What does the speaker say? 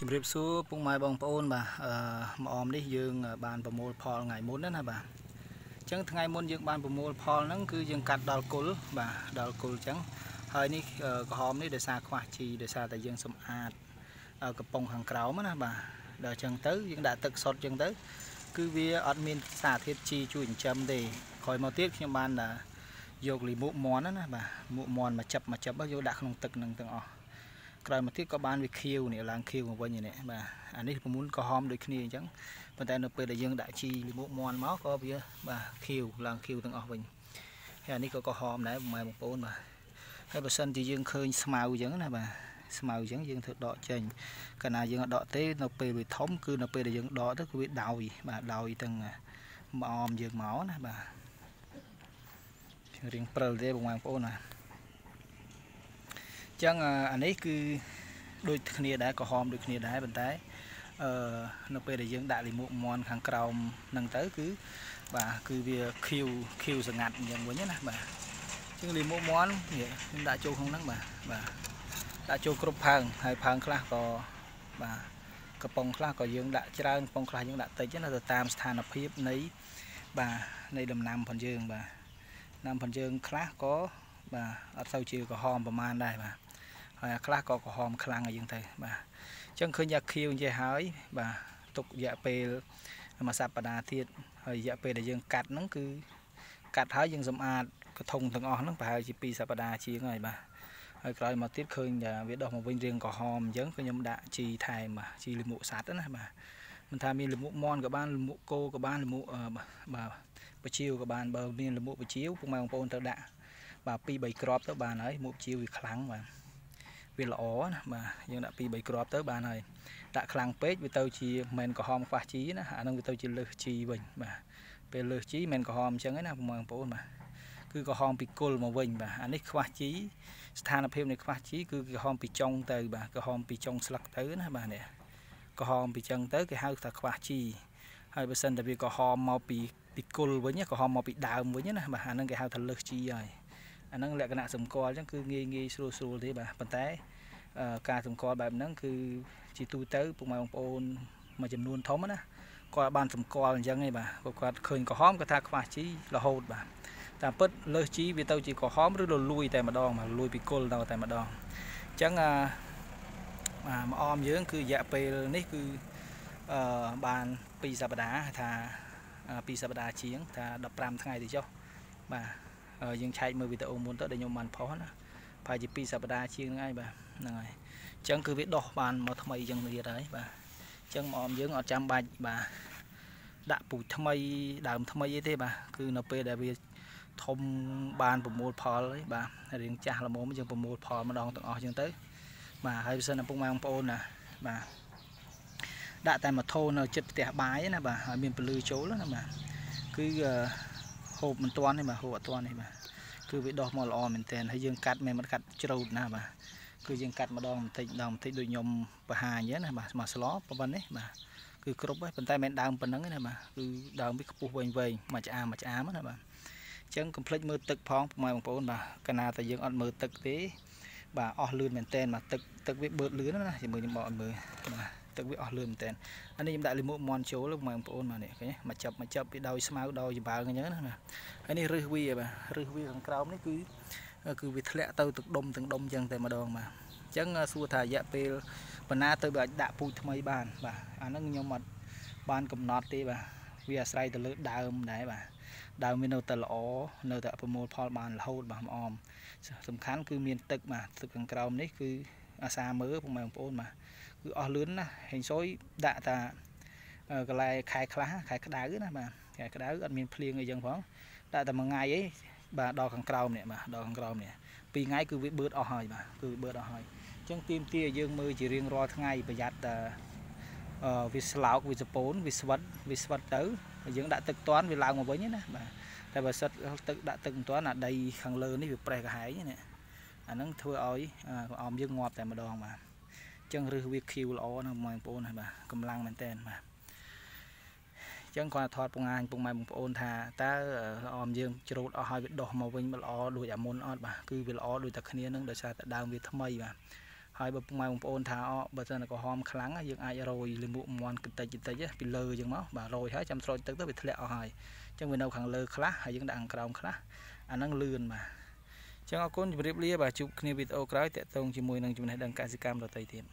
ជំរាបសួរពុកម៉ែបងប្អូនបាទអឺមកអមនេះយើងបានប្រមូលផលថ្ងៃមុនណាបាទអញ្ចឹងថ្ងៃមុនយើងបានប្រមូលផលហ្នឹងគឺយើងកាត់ដល់គុលបាទដល់គុលអញ្ចឹងហើយនេះក្រហមនេះដោយសារខ្វះជីដោយសារតែយើងសម្អាតកំប៉ុងខាងក្រោមណាបាទដល់អញ្ចឹងទៅយើងដាក់ទឹកសុទ្ធអញ្ចឹងទៅគឺវាអត់មានសារធាតុជីជួយចិញ្ចឹមទេក្រោយមកទៀតខ្ញុំបានយកលីមុកមន់ណាបាទមុខមន់មកចាប់មកចាប់យកដាក់ក្នុងទឹកនឹងទាំងអស់ ក្រោយមកទៀតក៏បានវាខៀវនេះឡើងខៀវមកវិញនេះបាទអានេះប្រមុនក៏ហមដូចគ្នាអញ្ចឹងប៉ុន្តែនៅពេលដែលយើងដាក់ជីលីមុខមន់មកក៏វាបាទខៀវឡើងខៀវទាំងអស់វិញហើយអានេះក៏ក៏ហមដែរម៉ែបងប្អូនបាទហើយបើសិនជាយើងឃើញស្មៅអញ្ចឹងណាបាទស្មៅអញ្ចឹងយើងធ្វើដកចេញកាលណាយើងដកទេនៅពេលវាធំគឺនៅពេលដែលយើងដកទៅគឺវាដោយបាទដោយទាំងមកអមយើងមកណាបាទរៀងព្រិលទេបងប្អូនណាអញ្ចឹងអានេះគឺដូចគ្នាដែរក្រហមដូចគ្នាដែរប៉ុន្តែអឺនៅពេលដែលយើងដាក់លីមួកមន់ខាងក្រោមហ្នឹងទៅគឺបាទគឺវាខៀវខៀវសងាត់អញ្ចឹងវិញណាបាទអញ្ចឹងលីមួកមន់ខ្ញុំដាក់ចូលក្នុងហ្នឹងបាទបាទដាក់ចូលគ្រប់ផើងហើយផើងខ្លះក៏បាទកំប៉ុងខ្លះក៏យើងដាក់ច្រើនកំប៉ុងខ្លះយើងដាក់តិចណាទៅតាមស្ថានភាពនៃបាទនៃដំណាំផងយើងបាទដំណាំផងយើងខ្លះក៏បាទអត់សូវជាក្រហមប្រមាណដែរបាទ ហើយខ្លះក៏ក្រហមខ្លាំងអីចឹងទៅបាទអញ្ចឹងឃើញយ៉ាខៀវនិយាយហើយបាទទុករយៈពេលមួយសប្តាហ៍ទៀតហើយរយៈពេលដែលយើងកាត់ហ្នឹងគឺកាត់ហើយយើងសម្អាតកធុងទាំងអស់ហ្នឹងប្រហែលជា2សប្តាហ៍ជាងហើយបាទហើយក្រោយមកទៀតឃើញថាវាដោះមកវិញរៀងក្រហមអញ្ចឹងគឺខ្ញុំដាក់ជីថែមបាទជីលិមុខសัตว์ណាបាទមិនថាមានលិមុខមន់ក៏បានលិមុខគោក៏បានលិមុខបាទបជាវក៏បានបើមានលិមុខបជាវពុកម៉ែបងប្អូនទៅដាក់បាទ2 3គ្រាប់ទៅបានហើយមុខជាវវាខ្លាំងបាទ វាល្អណាបាទយើងដាក់2 3គ្រាប់ទៅបានហើយដាក់ខ្លាំងពេកវាទៅជាមិនក្រហមខ្វះជីណាអានឹងវាទៅជាលើសជីវិញបាទពេលលើសជីមិនក្រហមអញ្ចឹងណាបងប្អូនបាទគឺក្រហមពីគុលមកវិញបាទអានេះខ្វះជីស្ថានភាពនៃខ្វះជីគឺក្រហមពីចុងទៅបាទក្រហមពីចុងស្លឹកទៅណាបាទនេះក្រហមពីចឹងទៅគេហៅថាខ្វះជីហើយបើសិនតែវាក្រហមមកពីពីគុលវិញក្រហមមកពីដើមវិញណាបាទអានឹងគេហៅថាលើសជីហើយ អាហ្នឹងលក្ខណៈសម្គាល់អញ្ចឹងគឺងាយងាយស្រួលស្រួលទេបាទប៉ុន្តែការសម្គាល់បែបហ្នឹងគឺជាទូទៅពុកម៉ែបងប្អូនមួយចំនួនធំណាគាត់បានសម្គាល់អញ្ចឹងឯងបាទគាត់ឃើញក្រហមគាត់ថាខ្វះជីរហូតបាទតាមពិតលើសជីវាទៅជាក្រហមឬលលួយតែម្ដងបាទលួយពីគុលទៅតែម្ដងអញ្ចឹងអាបាទមកអមយើងគឺរយៈពេលនេះគឺអឺបាន2សប្តាហ៍ថា2សប្តាហ៍ជាងថា15ថ្ងៃទៅចុះបាទ យើងឆែកមើលវីដេអូមុនទៅដែលខ្ញុំបានផុសណាប្រហែលជា2សប្តាហ៍ជាងហ្នឹងហើយបាទហ្នឹងហើយអញ្ចឹងគឺវាដោះបានមកថ្មីអញ្ចឹងទៀតហើយបាទអញ្ចឹងមកអមយើងអត់ចាំបាច់បាទដាក់ពូជថ្មីដើមថ្មីអីទេបាទគឺនៅពេលដែលវាធំបានប្រមូលផលហើយបាទរៀងចាស់ល្មមយើងប្រមូលផលម្ដងទាំងអស់អញ្ចឹងទៅបាទហើយបើសិនឪពុកម៉ែបងប្អូនណាបាទដាក់តែម៉ូតូនៅចិត្តផ្ទះបាយណាបាទហើយមានពលឺចូលណាបាទគឺ ហូបមិនទាន់ទេបាទហូបអត់ទាន់ទេបាទគឺវាដោះមកល្អមែនទែនហើយយើងកាត់មិនមិនកាត់ជ្រៅណាបាទគឺយើងកាត់ម្ដងបន្តិចម្ដងបន្តិចដូចខ្ញុំបង្ហាញហ្នឹងណាបាទមកស្លោប៉ុណ្ណេះបាទគឺគ្រប់ហើយប៉ុន្តែមិនដើមប៉ុណ្ណឹងទេណាបាទគឺដើមវាខ្ពស់វែងវែងមួយឆ្អាមមួយឆ្អាមណាបាទអញ្ចឹងកុំភ្លេចមើលទឹកផងពុកម៉ែបងប្អូនបាទកាលណាតែយើងអត់មើលទឹកទេបាទអស់លឿនមែនតែនបាទទឹកទឹកវាបឺតលឿនណាជាមួយខ្ញុំបកឲ្យមើលបាទ ទឹកវាអស់លឿនមែនតែនអានេះខ្ញុំដាក់លីមុខមន់ចូលបងប្អូនបាទនេះឃើញមកចាប់មកចាប់វាដោយស្មៅដោយចំបើងអញ្ចឹងណាហើយនេះរឹសវាបាទរឹសវាខាងក្រោមនេះគឺគឺវាធ្លាក់ទៅទឹកដុំទាំងដុំអញ្ចឹងតែម្ដងបាទអញ្ចឹងសួរថារយៈពេលបណ្ណាទៅអាចដាក់ពូជថ្មីបានបាទអាហ្នឹងខ្ញុំអត់បានកំណត់ទេបាទវាអាស្រ័យទៅលើដើមដែរបាទដើមវានៅតែល្អនៅតែប្រមូលផលបានរហូតបាទអមសំខាន់គឺមានទឹកបាទទឹកខាងក្រោមនេះគឺអាសាមើលពុកម៉ែបងប្អូនបាទ គឺអស់លឿនណាហេងសុយដាក់តាកន្លែខែខ្លះខែក្តៅណាបាទខែក្តៅអត់មានភ្លៀងអីចឹងផងដាក់តែមួយថ្ងៃអីបាទដល់ខាងក្រោមនេះបាទដល់ខាងក្រោមនេះពីរថ្ងៃគឺវាបឺតអស់ហើយបាទគឺបឺតអស់ហើយអញ្ចឹងទៀមទាយើងមើលជារៀងរាល់ថ្ងៃប្រយ័ត្នតែអឺវាស្លោកវាសពូនវាស្វិតវាស្វិតទៅយើងដាក់ទឹកតាន់វាឡើងមកវិញណាបាទតែបើសិតទឹកដាក់ទឹកមិនតាន់អាដីខាងលើនេះវាប្រេះកាហាយនេះអាហ្នឹងធ្វើឲ្យអមយើងងាប់តែម្ដងបាទអញ្ចឹងរឹសវាឃីវល្អណាស់បងប្អូនហើយបាទកម្លាំងមែនតើបាទចឹងគាត់ថតពងអាញពងម៉ែបងប្អូនថាតើអមយើងជ្រូតអស់ហើយវាដោះមកវិញវាល្អដូចអាមុនអត់បាទគឺវាល្អដូចតែគ្នានឹងដោយសារតែដើមវាថ្មីបាទហើយបើពុកម៉ែបងប្អូនថាអបើសិនតែក្រហមខ្លាំងយើងអាចរយលាមកមន់បន្តិចបន្តិចពីលើអញ្ចឹងមកបាទរយហើយចាំស្រោចទឹកទៅវាធ្លាក់អស់ហើយអញ្ចឹងវានៅខាងលើខ្លះហើយយើងដាក់ខាងក្រោមខ្លះអាហ្នឹងលឿនបាទ ចឹងអរគុណជម្រាបលាបាទជួបគ្នាវីដេអូក្រោយតាក់ទងជាមួយនឹងចំណេះដឹងកសិកម្មដទៃទៀត